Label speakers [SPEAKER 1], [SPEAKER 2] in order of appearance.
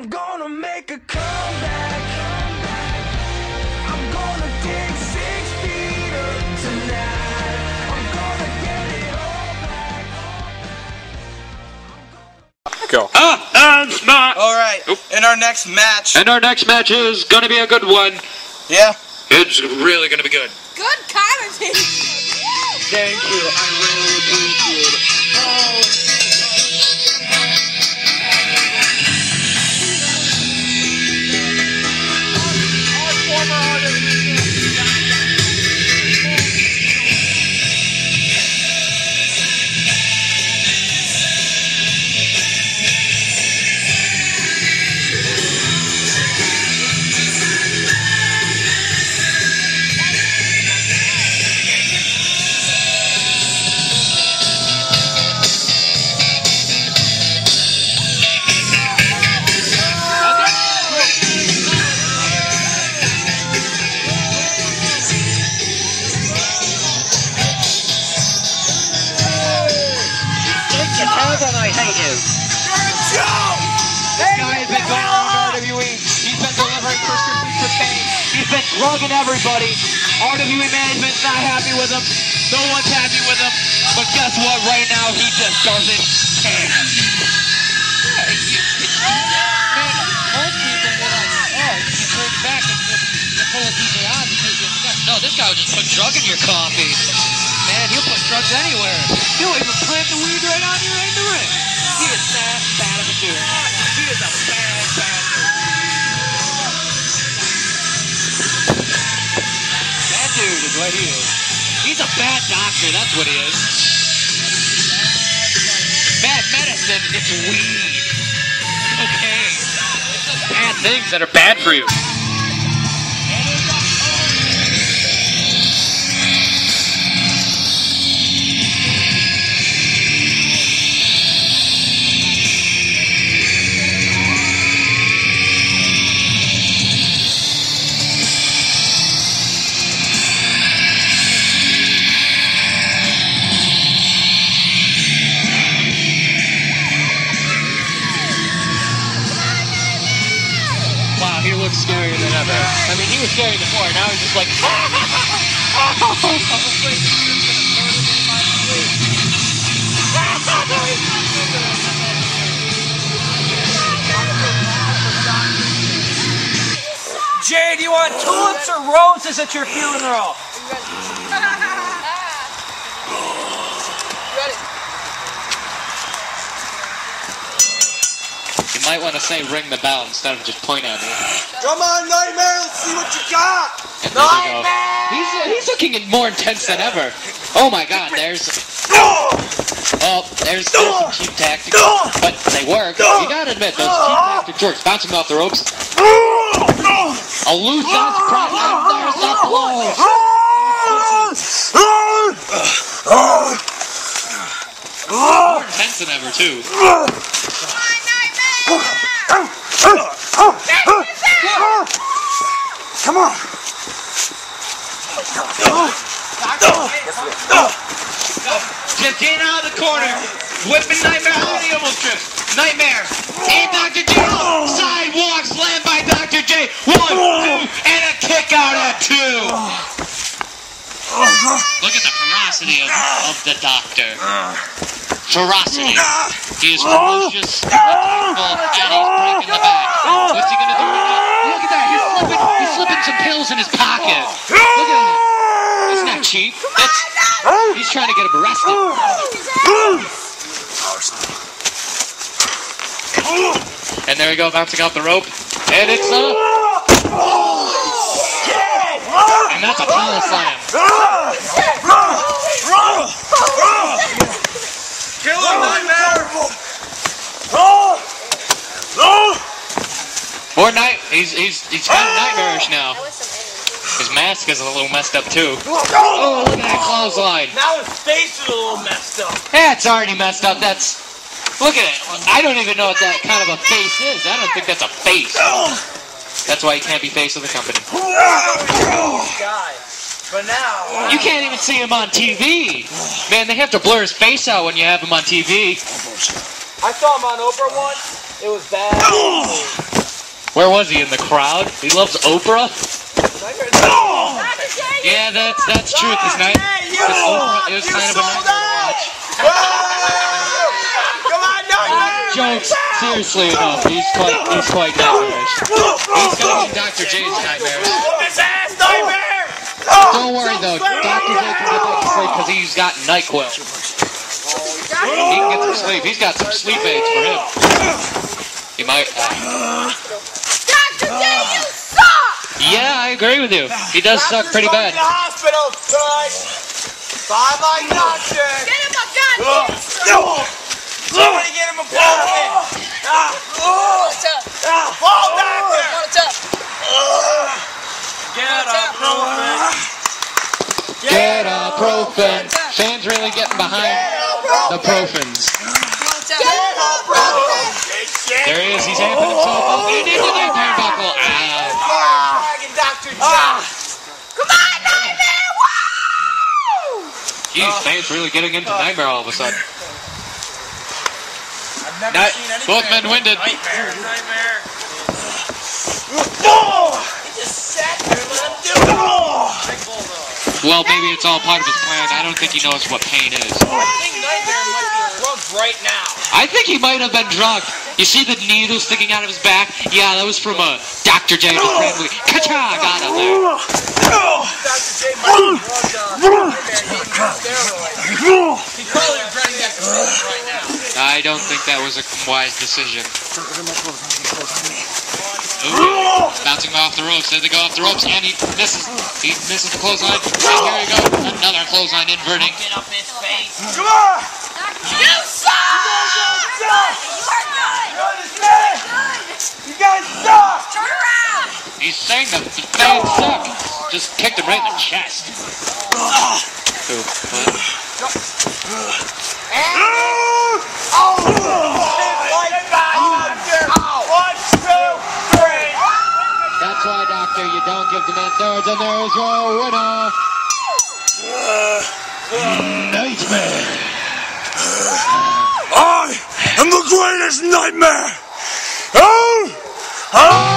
[SPEAKER 1] I'm gonna make a comeback. I'm gonna dig six feet up tonight. I'm gonna get it all back.
[SPEAKER 2] Go.
[SPEAKER 3] Ah, and smash.
[SPEAKER 4] All right. In our next match.
[SPEAKER 3] And our next match is gonna be a good one.
[SPEAKER 4] Yeah.
[SPEAKER 3] It's really gonna be good.
[SPEAKER 5] Good commenting.
[SPEAKER 3] Thank you. I really appreciate it.
[SPEAKER 6] You Drugging everybody. RWE management's not happy with him. No one's happy with him. But guess what? Right now, he just doesn't care. Man, most people oh, turns back and you you No, this guy would just put drug in your coffee. Man, he'll put drugs anywhere. He'll even plant the weed right on your ring. He is that bad of a dude. Dude is what he is. He's a bad doctor, that's what he is. Bad medicine, it's weed. Okay.
[SPEAKER 3] It's just bad things that are bad for you.
[SPEAKER 6] He looks scarier than ever. I mean, he was scary before, now he's just like.
[SPEAKER 7] Jay, do you want tulips or roses at your funeral?
[SPEAKER 6] You might want to say ring the bell instead of just point at me.
[SPEAKER 4] Come on, Nightmare. Let's see what you got.
[SPEAKER 6] And there we go. He's, uh, he's looking more intense than ever. Oh my god, there's. Oh, there's, there's some cheap tactics, but they work. You gotta admit, those cheap tactics work. Bouncing off the ropes. A loose on prop. and There's the blow. More intense than ever, too.
[SPEAKER 1] Come on.
[SPEAKER 6] Just get out of the corner. Whipping Nightmare out of the almost trips. Nightmare. And Dr. J. Sidewalk slam by Dr. J. One, two, and a kick out at two. Look at the ferocity of, of the doctor. Ferocity. He is ferocious, painful, and he's breaking the back. What's he gonna do? Look at that. He's slipping, he's slipping some pills in his pocket. Look at that. That's not cheap. That's, he's trying to get him arrested. And there we go, bouncing off the rope. And it's a. And that's a power slam.
[SPEAKER 4] Kill him, Nightmare.
[SPEAKER 6] More night. He's he's he's kind of nightmarish now. His mask is a little messed up too. Oh, look at that clothesline.
[SPEAKER 7] Now his face is a little messed up.
[SPEAKER 6] Yeah, it's already messed up. That's. Look at it. I don't even know what that kind of a face is. I don't think that's a face. That's why he can't be face of the company.
[SPEAKER 7] Guy. But now,
[SPEAKER 6] You can't even see him on TV. Man, they have to blur his face out when you have him on TV.
[SPEAKER 7] I saw him on Oprah once. It was bad.
[SPEAKER 6] Where was he? In the crowd? He loves Oprah? Yeah, that's that's true at this night. Because Oprah is kind of a nightmare to watch.
[SPEAKER 4] Come!
[SPEAKER 6] Jokes, seriously enough, he's quite he's quite nightmarish. He's gonna be Dr. J's nightmares.
[SPEAKER 4] His ass, Nightmare!
[SPEAKER 6] Don't worry though, Dr. J can get back to sleep because he's got NyQuil. He can get some sleep. He's got some sleep aids for him. He might. Uh,
[SPEAKER 2] Dr. J, you suck!
[SPEAKER 6] yeah, I agree with you. He does suck pretty bad.
[SPEAKER 4] To the hospital tonight. Bye, my doctor.
[SPEAKER 2] Get him a gun!
[SPEAKER 4] Somebody get him a appointment. Ah,
[SPEAKER 2] What's up?
[SPEAKER 4] ah, Paul, doctor.
[SPEAKER 2] What's up?
[SPEAKER 4] Get up, Roman.
[SPEAKER 6] Get a profan. Fans really getting behind the profans.
[SPEAKER 2] What's up?
[SPEAKER 6] There he is. He's amping himself up. He did the nightmare buckle. Ow.
[SPEAKER 4] Dragon Dr.
[SPEAKER 2] Woo!
[SPEAKER 6] Jeez, fans really getting into nightmare all of a sudden.
[SPEAKER 4] I've never
[SPEAKER 6] Night-
[SPEAKER 4] seen anything.
[SPEAKER 6] both men winded.
[SPEAKER 4] Nightmare, nightmare. He just sat there and let him do it. Big bulldog.
[SPEAKER 6] Well, maybe it's all part of his plan. I don't think he knows what pain is.
[SPEAKER 4] I think Nightmare might be drugged right now.
[SPEAKER 6] I think he might have been drugged. You see the needle sticking out of his back? Yeah, that was from uh, a Dr. J. just randomly. Ka-cha! Got him there.
[SPEAKER 4] Dr. J might be drugged on Nightmare needing steroids. He's probably regretting that right now.
[SPEAKER 6] I don't think that was a wise decision. Ooh, bouncing off the ropes. There they go off the ropes, and he misses. He misses the clothesline. And here we go. Another clothesline inverting.
[SPEAKER 4] Get up his face. Come on!
[SPEAKER 2] You suck! You!
[SPEAKER 4] You understand? You guys suck!
[SPEAKER 2] Turn around!
[SPEAKER 6] He's saying that the fans suck. Just kicked him right in the chest. Ooh, what?
[SPEAKER 4] One, two, three.
[SPEAKER 6] That's why, Doctor, you don't the man steroids, and there is your winner. Nightmare.
[SPEAKER 5] I am the greatest nightmare! Oh! Oh!